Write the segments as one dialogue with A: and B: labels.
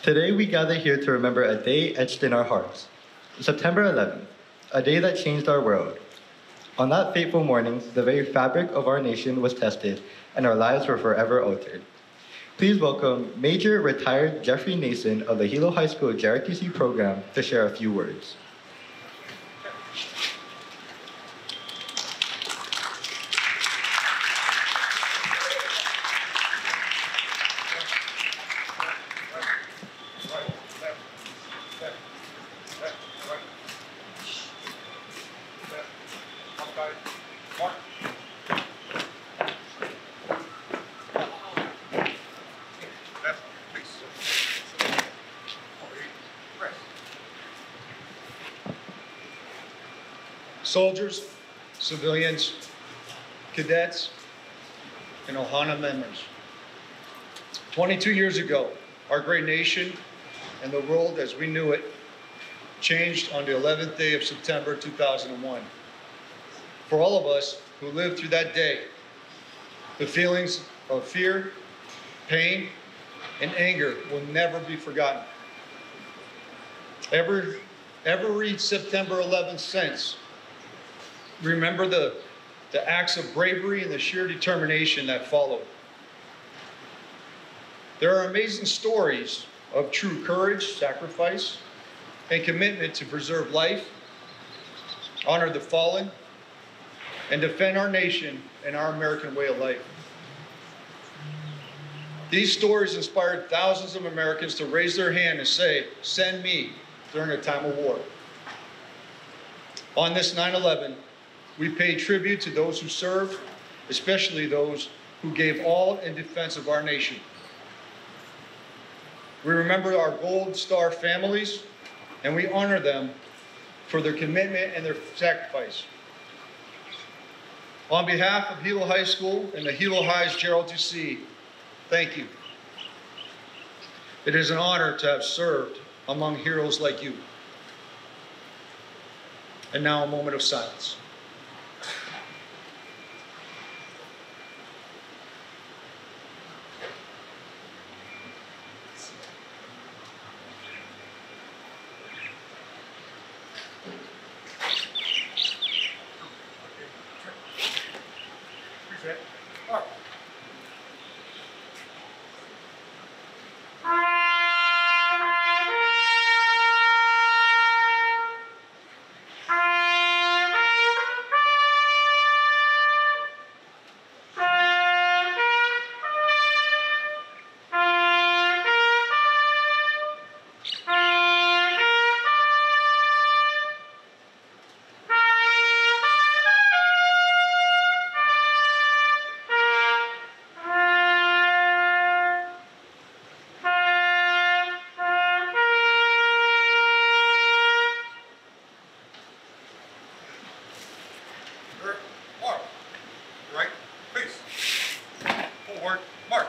A: Today we gather here to remember a day etched in our hearts. September 11th, a day that changed our world. On that fateful morning, the very fabric of our nation was tested and our lives were forever altered. Please welcome Major Retired Jeffrey Nason of the Hilo High School JROTC program to share a few words.
B: Soldiers, civilians, cadets, and Ohana members. 22 years ago, our great nation and the world as we knew it changed on the 11th day of September 2001. For all of us who lived through that day, the feelings of fear, pain, and anger will never be forgotten. Ever, ever read September 11th since? Remember the, the acts of bravery and the sheer determination that followed. There are amazing stories of true courage, sacrifice, and commitment to preserve life, honor the fallen, and defend our nation and our American way of life. These stories inspired thousands of Americans to raise their hand and say, Send me during a time of war. On this 9 11, we pay tribute to those who served, especially those who gave all in defense of our nation. We remember our Gold Star families and we honor them for their commitment and their sacrifice. On behalf of Hilo High School and the Hilo High's JROTC, thank you. It is an honor to have served among heroes like you. And now a moment of silence. Forward, march.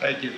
B: Thank you.